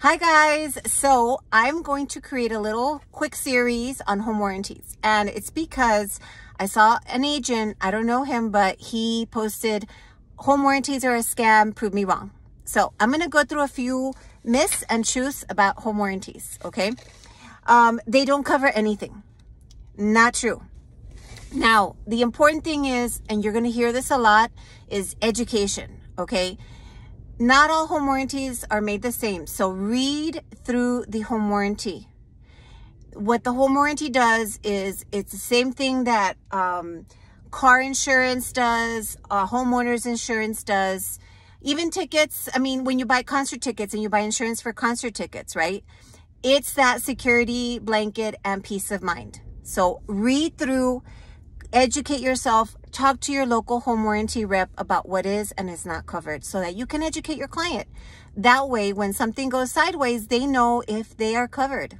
Hi guys, so I'm going to create a little quick series on home warranties and it's because I saw an agent, I don't know him, but he posted home warranties are a scam, prove me wrong. So I'm going to go through a few myths and truths about home warranties, okay? Um, they don't cover anything. Not true. Now, the important thing is, and you're going to hear this a lot, is education, okay? Not all home warranties are made the same. So read through the home warranty. What the home warranty does is it's the same thing that um, car insurance does, uh, homeowners insurance does, even tickets. I mean, when you buy concert tickets and you buy insurance for concert tickets, right? It's that security blanket and peace of mind. So read through educate yourself, talk to your local home warranty rep about what is and is not covered so that you can educate your client. That way, when something goes sideways, they know if they are covered.